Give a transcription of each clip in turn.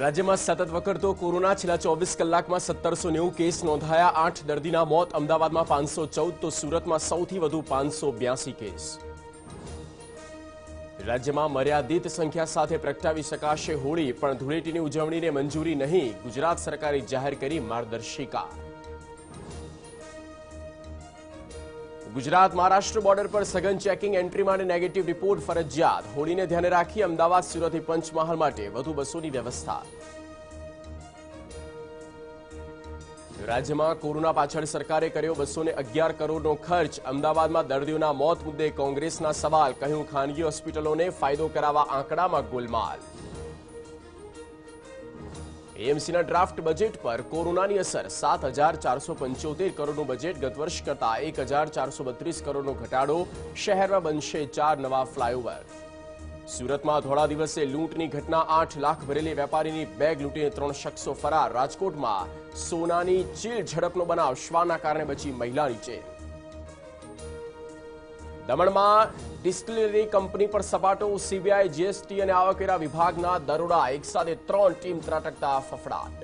રાજ્યમાં સતત વકરતો કોરોના છેલ્લા ચોવીસ કલાકમાં સત્તરસો નેવું કેસ નોંધાયા, આઠ દર્દીના મોત, અમદાવાદમાં પાંચસો ચૌદ, તો સુરતમાં સૌથી વધુ પાંચસો બ્યાસી કેસ. રાજ્યમાં મર્યાદિત સંખ્યા સાથે પ્રગટાવી શકાશે હોળી, પણ ધૂળેટીની ઉજવણીને મંજૂરી નહીં. ગુજરાત સરકારે જાહેર કરી માર્ગદર્શિકા. ગુજરાત મહારાષ્ટ્ર બોર્ડર પર સઘન ચેકિંગ એન્ટ્રી માટે નેગેટિવ રિપોર્ટ ફરજિયાત હોળીને ધ્યાને રાખી અમદાવાદ સુરતથી પંચમહાલ માટે વધુ બસોની વ્યવસ્થા રાજ્યમાં કોરોના પાછળ સરકારે કર્યો બસો અગિયાર કરોડનો ખર્ચ અમદાવાદમાં દર્દીઓના મોત મુદ્દે કોંગ્રેસના સવાલ કહ્યું ખાનગી હોસ્પિટલોને ફાયદો કરાવવા આંકડામાં ગોલમાલ એએમસીના ડ્રાફ્ટ બજેટ પર કોરોનાની અસર સાત હજાર ચારસો પંચોતેર કરોડનું બજેટ ગત વર્ષ કરતા એક હજાર ચારસો બત્રીસ કરોડનો ઘટાડો શહેરમાં બનશે ચાર નવા ફ્લાયઓવર સુરતમાં ધોળા દિવસે લૂંટની ઘટના આઠ લાખ ભરેલી વેપારીની બેગ લૂંટીને ત્રણ શખ્સો ફરાર રાજકોટમાં સોનાની ચીલ ઝડપનો બનાવ શ્વાના કારણે બચી મહિલા નીચે દમણમાં ડિસ્ટિલરી કંપની પર સપાટો સીબીઆઈ, જીએસટી અને આવકવેરા વિભાગના દરોડા એકસાથે ત્રણ ટીમ ત્રાટકતા ફફડાટ.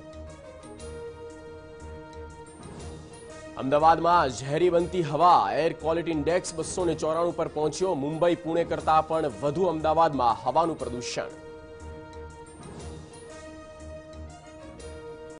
અમદાવાદમાં ઝેરી બનતી હવા, એર ક્વોલિટી ઇન્ડેક્સ બસો ચોરાણું પર પહોંચ્યો. મુંબઈ, પુણે કરતા પણ વધુ અમદાવાદમાં હવાનું પ્રદૂષણ.